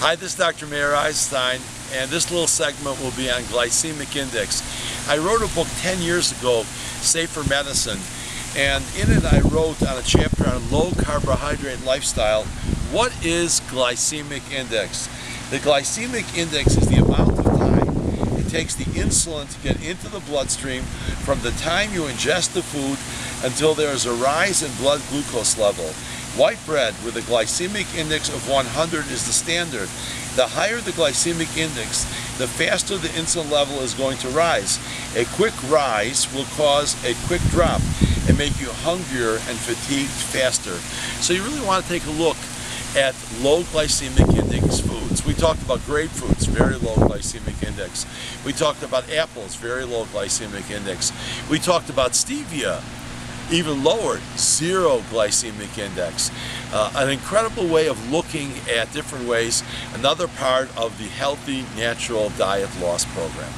Hi, this is Dr. Mayer Eisenstein, and this little segment will be on glycemic index. I wrote a book 10 years ago, Safer Medicine, and in it I wrote on a chapter on low carbohydrate lifestyle, what is glycemic index? The glycemic index is the amount of time it takes the insulin to get into the bloodstream from the time you ingest the food until there is a rise in blood glucose level. White bread with a glycemic index of 100 is the standard. The higher the glycemic index, the faster the insulin level is going to rise. A quick rise will cause a quick drop and make you hungrier and fatigued faster. So you really want to take a look at low glycemic index foods. We talked about grapefruits, very low glycemic index. We talked about apples, very low glycemic index. We talked about stevia, even lower, zero glycemic index. Uh, an incredible way of looking at different ways, another part of the Healthy Natural Diet Loss Program.